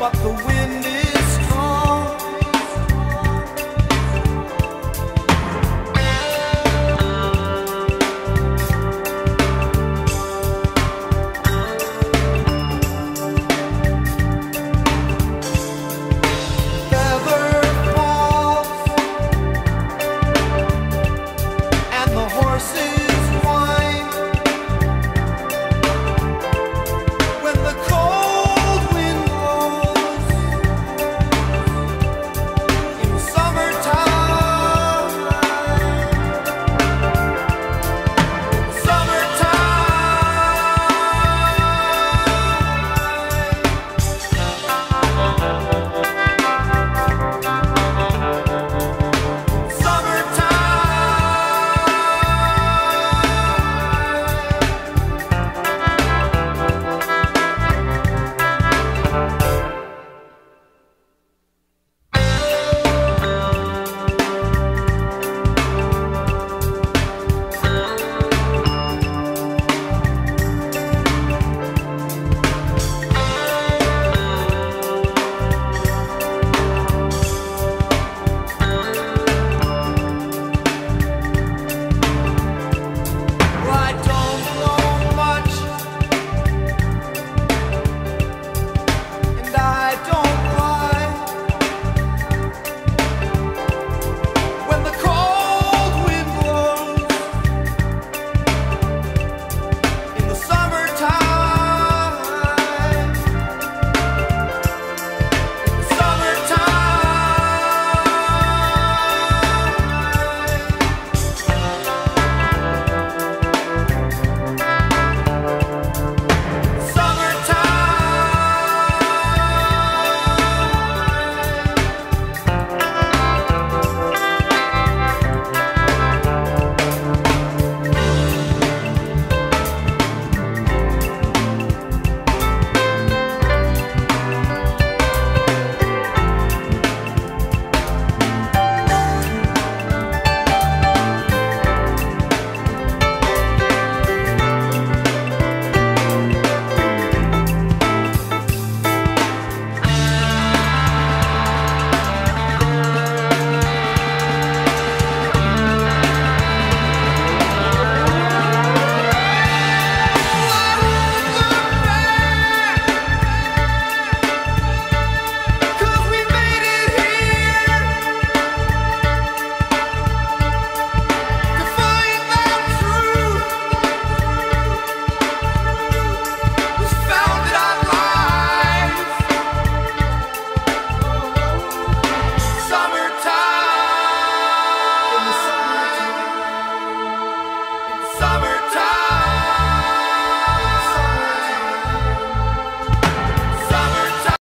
but the wind.